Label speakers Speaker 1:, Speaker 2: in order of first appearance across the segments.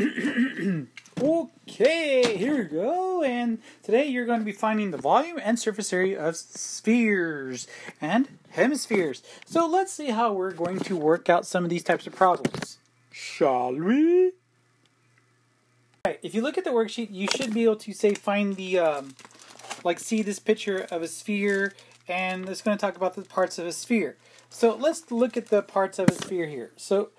Speaker 1: okay, here we go. And today you're going to be finding the volume and surface area of spheres and hemispheres. So let's see how we're going to work out some of these types of problems. Shall we? Right, if you look at the worksheet, you should be able to say find the um, like see this picture of a sphere and it's going to talk about the parts of a sphere. So let's look at the parts of a sphere here. So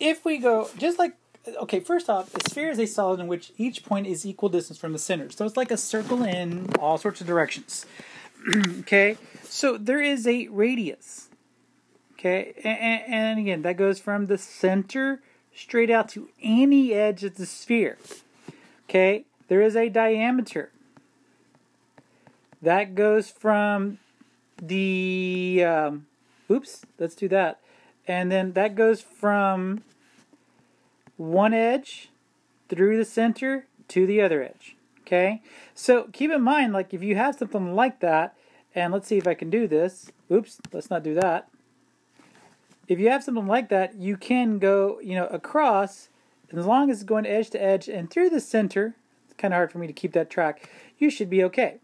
Speaker 1: if we go just like okay, first off, a sphere is a solid in which each point is equal distance from the center. So it's like a circle in all sorts of directions. okay, so there is a radius. Okay, and, and, again, that goes from the center straight out to any edge of the sphere. Okay, there is a diameter. That goes from the, um, oops, let's do that. And then that goes from one edge through the center to the other edge. Okay, so keep in mind, like if you have something like that, and let's see if I can do this. Oops, let's not do that. If you have something like that, you can go, you know, across, as long as it's going edge to edge and through the center. It's kind of hard for me to keep that track. You should be okay.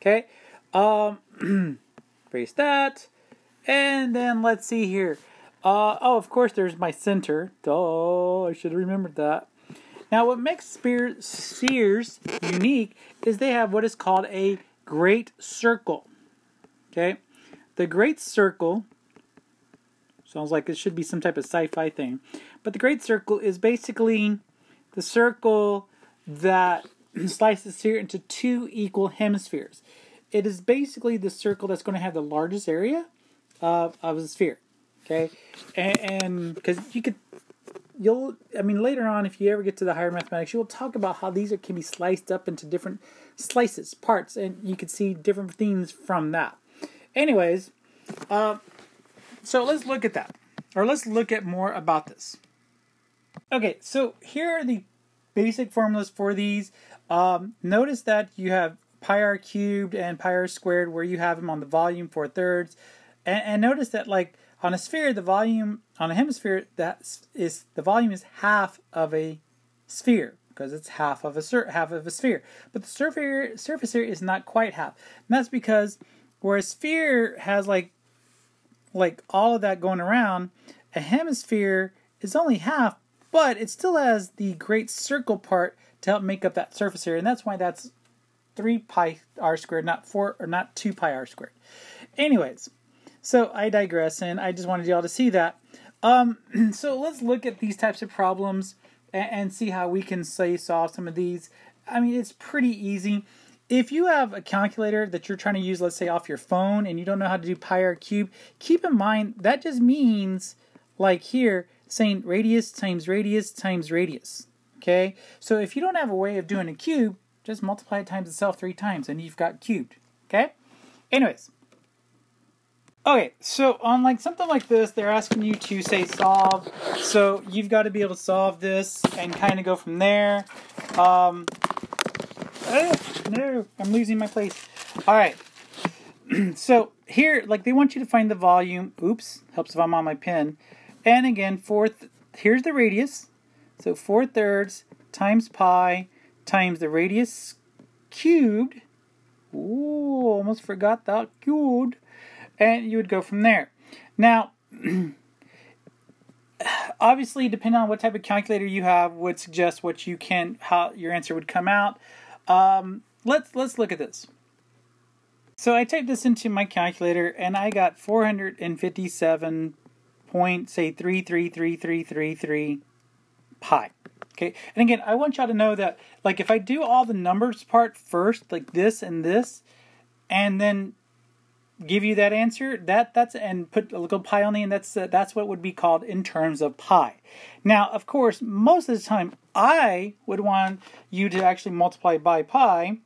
Speaker 1: Okay, um, erase that, and then let's see here. Uh, oh, of course, there's my center. Oh, I should have remembered that. Now, what makes spheres unique is they have what is called a great circle. Okay? The great circle sounds like it should be some type of sci fi thing. But the great circle is basically the circle that slices here into two equal hemispheres. It is basically the circle that's going to have the largest area of, of a sphere. Okay, and because you could, you'll, I mean, later on, if you ever get to the higher mathematics, you'll talk about how these are, can be sliced up into different slices, parts, and you can see different things from that. Anyways, uh, so let's look at that, or let's look at more about this. Okay, so here are the basic formulas for these. Um, notice that you have pi r cubed and pi r squared where you have them on the volume four thirds. And, and notice that like on a sphere, the volume on a hemisphere that is the volume is half of a sphere because it's half of a half of a sphere. But the surface surface area is not quite half, and that's because where a sphere has like like all of that going around, a hemisphere is only half, but it still has the great circle part to help make up that surface area, and that's why that's three pi r squared, not four or not two pi r squared. Anyways, so I digress, and I just wanted y'all to see that. Um, so let's look at these types of problems and, and see how we can say solve some of these. I mean, it's pretty easy. If you have a calculator that you're trying to use, let's say off your phone, and you don't know how to do pi r cube, keep in mind that just means, like here, saying radius times radius times radius. Okay? So if you don't have a way of doing a cube, just multiply it times itself three times, and you've got cubed. Okay? Anyways, Okay, so on like something like this, they're asking you to say solve. So you've got to be able to solve this and kind of go from there. Um, oh, no, I'm losing my place. All right. so here, like they want you to find the volume. Oops, helps if I'm on my pen. And again, fourth. Here's the radius. So four thirds times pi times the radius cubed. Ooh, almost forgot that cubed and you would go from there. Now, obviously, depending on what type of calculator you have, would suggest what you can, how your answer would come out. Um, let's let's look at this. So I typed this into my calculator, and I got 457 point say three three three three three three pi. Okay, and again, I want y'all to know that like if I do all the numbers part first, like this and this, and then give you that answer that that's and put a little pi on the end that's uh, that's what would be called in terms of pi now of course most of the time i would want you to actually multiply by pi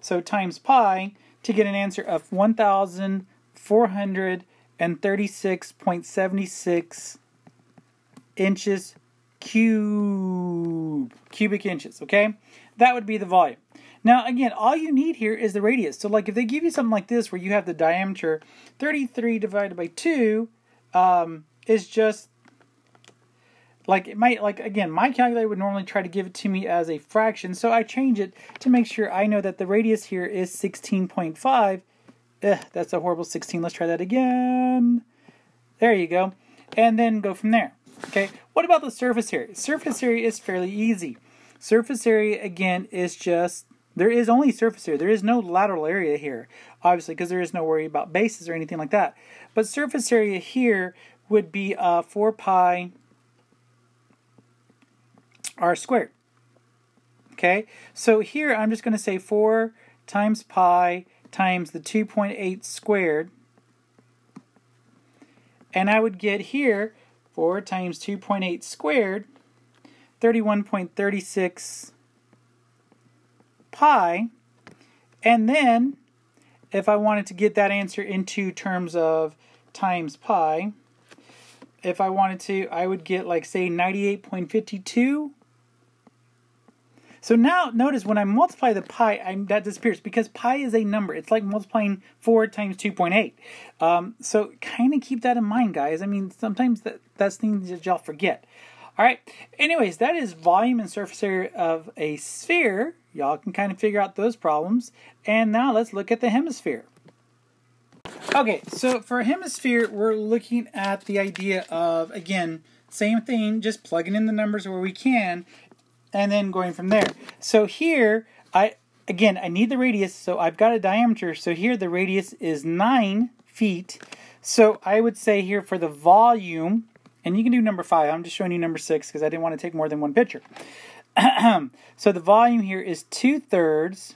Speaker 1: so times pi to get an answer of 1436.76 inches cube cubic inches okay? That would be the volume now, again, all you need here is the radius. So, like, if they give you something like this where you have the diameter 33 divided by 2 um, is just like it might like again my calculator would normally try to give it to me as a fraction. So i change it to make sure i know that the radius here is 16.5 Ugh, that's a horrible 16 let's try that again. There you go. And then go from there. Okay what about the surface area? Surface area is fairly easy. Surface area again is just there is only surface area there is no lateral area here obviously because there is no worry about bases or anything like that but surface area here would be uh, 4 pi r squared. Okay, so here I'm just going to say 4 times pi times the 2.8 squared. And I would get here 4 times 2.8 squared, 31.36 pi. And then if I wanted to get that answer into terms of times pi, if I wanted to, I would get like say 98.52 so now notice when I multiply the pi, I'm, that disappears because pi is a number. It's like multiplying 4 times 2.8. Um, so kind of keep that in mind, guys. I mean, sometimes that, that's things that y'all forget. All right. Anyways, that is volume and surface area of a sphere. Y'all can kind of figure out those problems. And now let's look at the hemisphere. Okay, so for hemisphere, we're looking at the idea of, again, same thing, just plugging in the numbers where we can and then going from there. So here, I again, I need the radius, so I've got a diameter. So here the radius is 9 feet. So I would say here for the volume, and you can do number 5. I'm just showing you number 6 because I didn't want to take more than one picture. so the volume here is 2 thirds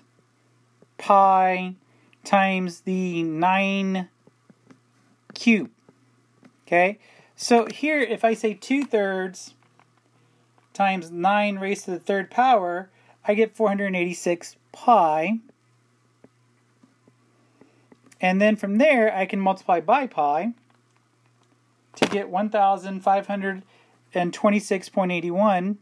Speaker 1: pi times the 9 cube. Okay? So here, if I say 2 thirds times 9 raised to the third power, I get 486 pi. And then from there, I can multiply by pi to get 1,526.81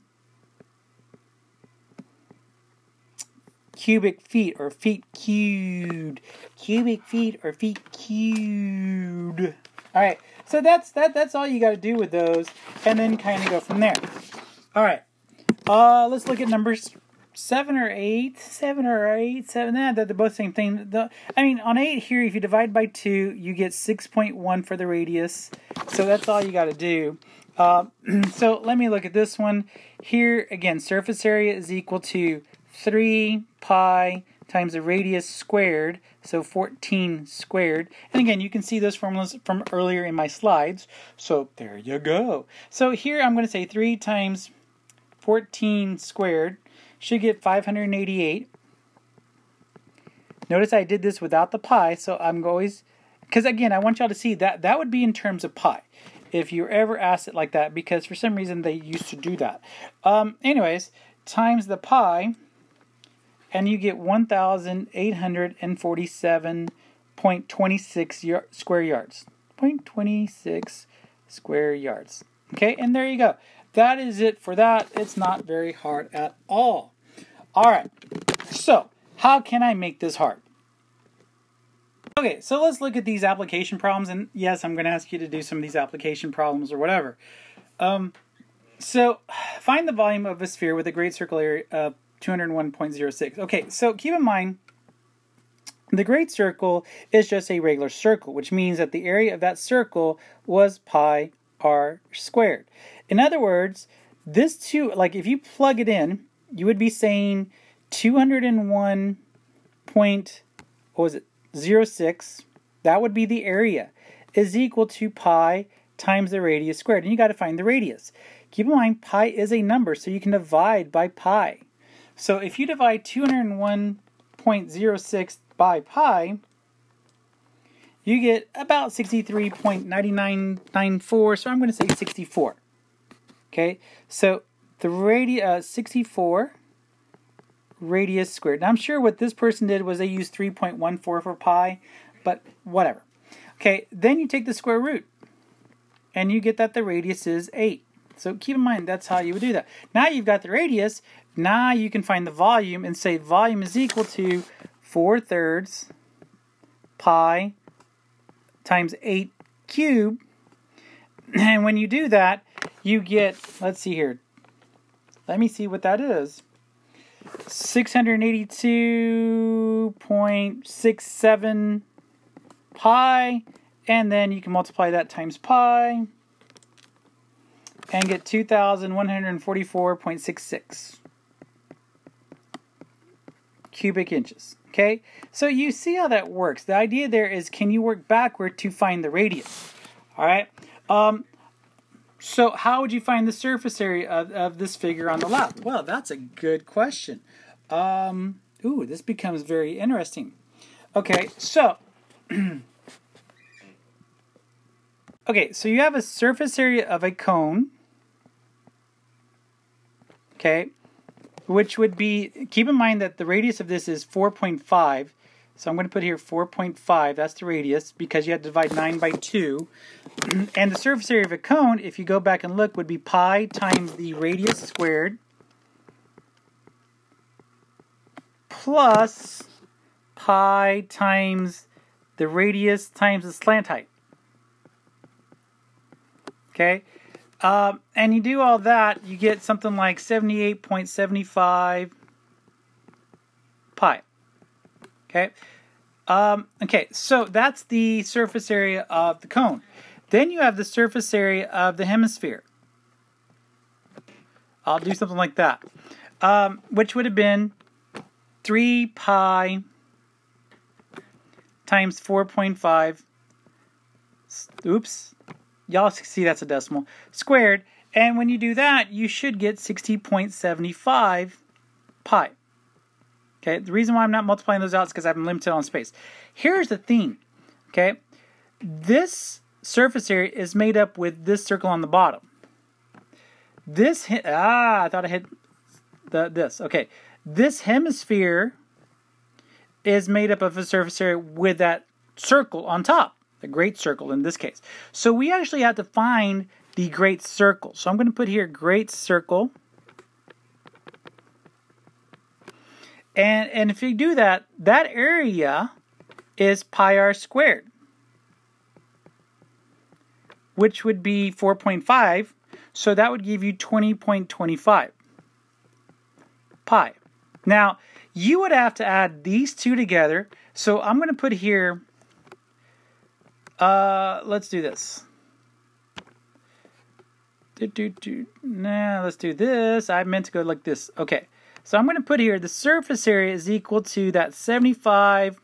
Speaker 1: cubic feet or feet cubed. Cubic feet or feet cubed. All right, so that's that. That's all you got to do with those, and then kind of go from there. All right. Uh, let's look at numbers seven or eight, seven or eight, seven. That they're both same thing. The, I mean, on eight here, if you divide by two, you get six point one for the radius. So that's all you got to do. Uh, so let me look at this one here. Again, surface area is equal to three pi times the radius squared, so 14 squared. And again, you can see those formulas from earlier in my slides. So there you go. So here I'm going to say 3 times 14 squared should get 588. Notice I did this without the pi, so I'm always, because again, I want y'all to see that that would be in terms of pi if you ever asked it like that, because for some reason they used to do that. Um, anyways, times the pi, and you get 1,847.26 square yards. 0.26 square yards. Okay, and there you go that is it for that. It's not very hard at all. All right, so how can I make this hard? Okay, so let's look at these application problems. And yes, I'm going to ask you to do some of these application problems or whatever. Um, so find the volume of a sphere with a great circle area of 201.06. Okay, so keep in mind the great circle is just a regular circle, which means that the area of that circle was pi r squared. In other words, this two, like if you plug it in, you would be saying 201 point, what was it, 06, that would be the area, is equal to pi times the radius squared. And you got to find the radius. Keep in mind, pi is a number, so you can divide by pi. So if you divide 201.06 by pi, you get about 63.9994, so I'm going to say 64. Okay, so the radius uh, 64 radius squared. Now I'm sure what this person did was they used 3.14 for pi, but whatever. Okay, then you take the square root, and you get that the radius is 8. So keep in mind that's how you would do that. Now you've got the radius, now you can find the volume and say volume is equal to 4 thirds pi times 8 cubed. And when you do that, you get, let's see here. Let me see what that is. 682.67 pi, and then you can multiply that times pi and get 2,144.66 cubic inches. Okay, so you see how that works. The idea there is can you work backward to find the radius? All right. Um, so how would you find the surface area of, of this figure on the left? Well, that's a good question. Um, ooh, this becomes very interesting. Okay, so okay, so you have a surface area of a cone. Okay, which would be, keep in mind that the radius of this is 4.5. So I'm going to put here 4.5, that's the radius, because you have to divide 9 by 2. and the surface area of a cone, if you go back and look, would be pi times the radius squared plus pi times the radius times the slant height. Okay, um, and you do all that, you get something like 78.75 pi. Okay. Um, okay, so that's the surface area of the cone. Then you have the surface area of the hemisphere. I'll do something like that, um, which would have been 3 pi times 4.5. Oops, y'all see that's a decimal, squared. And when you do that, you should get 60.75 pi. Okay, the reason why I'm not multiplying those out is because I'm limited on space. Here's the thing, okay? This surface area is made up with this circle on the bottom. This, ah, I thought I hit the, this. Okay, this hemisphere is made up of a surface area with that circle on top the great circle in this case. So we actually have to find the great circle. So I'm going to put here great circle. And, and if you do that, that area is pi r squared, which would be 4.5. So that would give you 20.25 pi. Now, you would have to add these two together. So I'm going to put here uh, let's do this. Do, do, do. Nah, let's do this. I meant to go like this. Okay. So I'm going to put here the surface area is equal to that 75,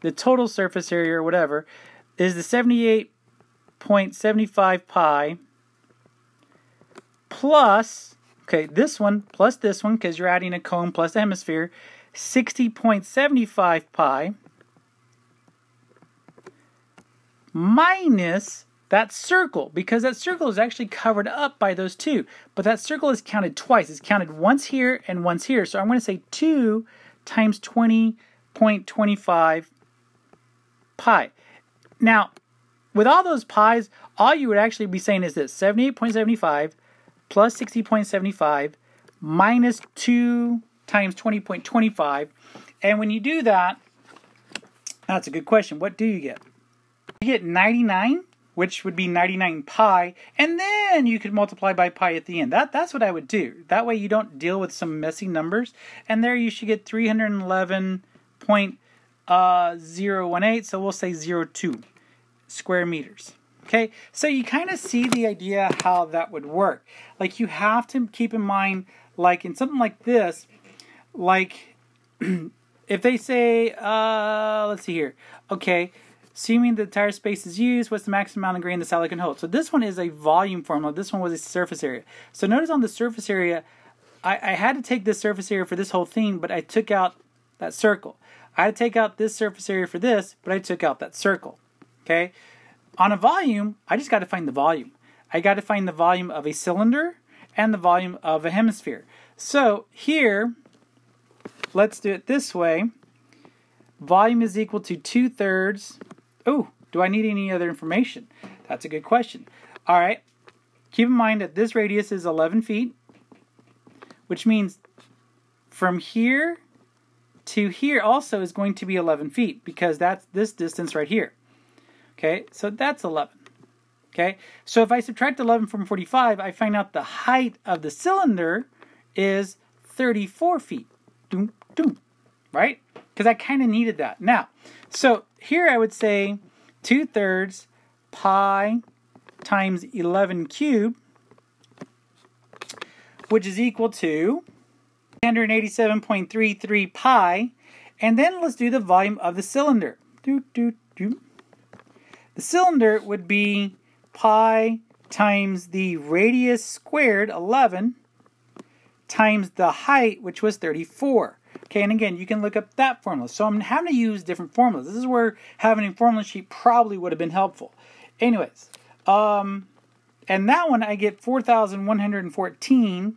Speaker 1: the total surface area or whatever, is the 78.75 pi plus, okay, this one plus this one because you're adding a cone plus a hemisphere, 60.75 pi minus that circle because that circle is actually covered up by those two. But that circle is counted twice. It's counted once here and once here. So I'm going to say 2 times 20.25 pi. Now, with all those pi's, all you would actually be saying is this 78.75 plus 60.75 minus 2 times 20.25. And when you do that, that's a good question. What do you get? You get 99, which would be 99 pi, and then you could multiply by pi at the end. That That's what I would do. That way you don't deal with some messy numbers. And there you should get 311.018, uh, so we'll say 02 square meters. Okay, so you kind of see the idea how that would work. Like you have to keep in mind, like in something like this, like if they say, uh, let's see here, okay, Assuming the entire space is used, what's the maximum amount of grain the salad can hold? So this one is a volume formula. This one was a surface area. So notice on the surface area, I, I had to take this surface area for this whole thing, but I took out that circle. I had to take out this surface area for this, but I took out that circle. Okay? On a volume, I just got to find the volume. I got to find the volume of a cylinder and the volume of a hemisphere. So here, let's do it this way. Volume is equal to 2 thirds Oh, do I need any other information? That's a good question. All right. Keep in mind that this radius is 11 feet, which means from here to here also is going to be 11 feet because that's this distance right here. Okay, so that's 11. Okay, so if I subtract 11 from 45, I find out the height of the cylinder is 34 feet. Doom, doom, right? Because I kind of needed that. Now, so here I would say 2 thirds pi times 11 cubed, which is equal to 187.33 pi. And then let's do the volume of the cylinder. Do, do, do. The cylinder would be pi times the radius squared, 11, times the height, which was 34. Okay, and again, you can look up that formula. So I'm having to use different formulas. This is where having a formula sheet probably would have been helpful. Anyways, um, and that one I get 4,114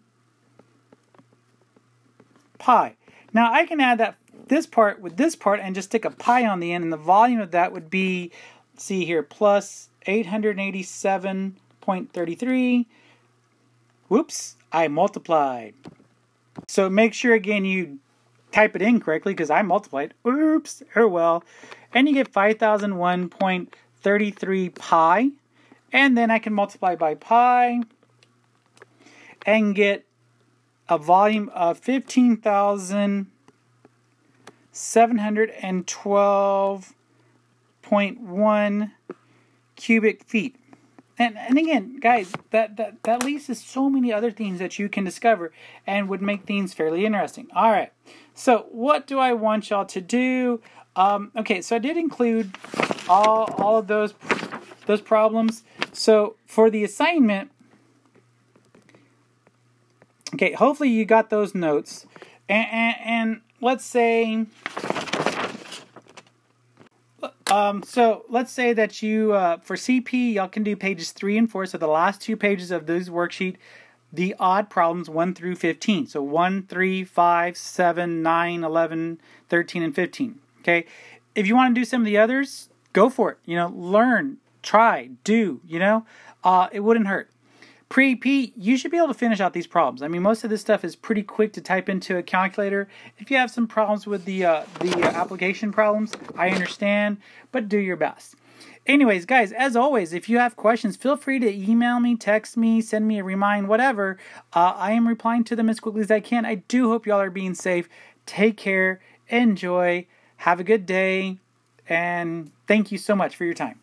Speaker 1: pi. Now I can add that this part with this part and just stick a pi on the end, and the volume of that would be, see here, plus 887.33. Whoops, I multiplied. So make sure again you type it in correctly because I multiplied. Oops, oh well. And you get 5001.33 pi. And then I can multiply by pi and get a volume of 15,712.1 cubic feet. And, and again, guys, that, that, that leads to so many other things that you can discover and would make things fairly interesting. All right, so what do I want y'all to do? Um, okay, so I did include all, all of those, those problems. So for the assignment, okay, hopefully you got those notes. and, and, and let's say um, so let's say that you, uh, for CP, y'all can do pages 3 and 4. So the last two pages of this worksheet, the odd problems 1 through 15. So 1, 3, 5, 7, 9, 11, 13, and 15. Okay. If you want to do some of the others, go for it. You know, learn, try, do, you know, uh, it wouldn't hurt. Pre-AP, you should be able to finish out these problems. I mean, most of this stuff is pretty quick to type into a calculator. If you have some problems with the uh, the application problems, I understand, but do your best. Anyways, guys, as always, if you have questions, feel free to email me, text me, send me a remind, whatever. Uh, I am replying to them as quickly as I can. I do hope y'all are being safe. Take care, enjoy, have a good day, and thank you so much for your time.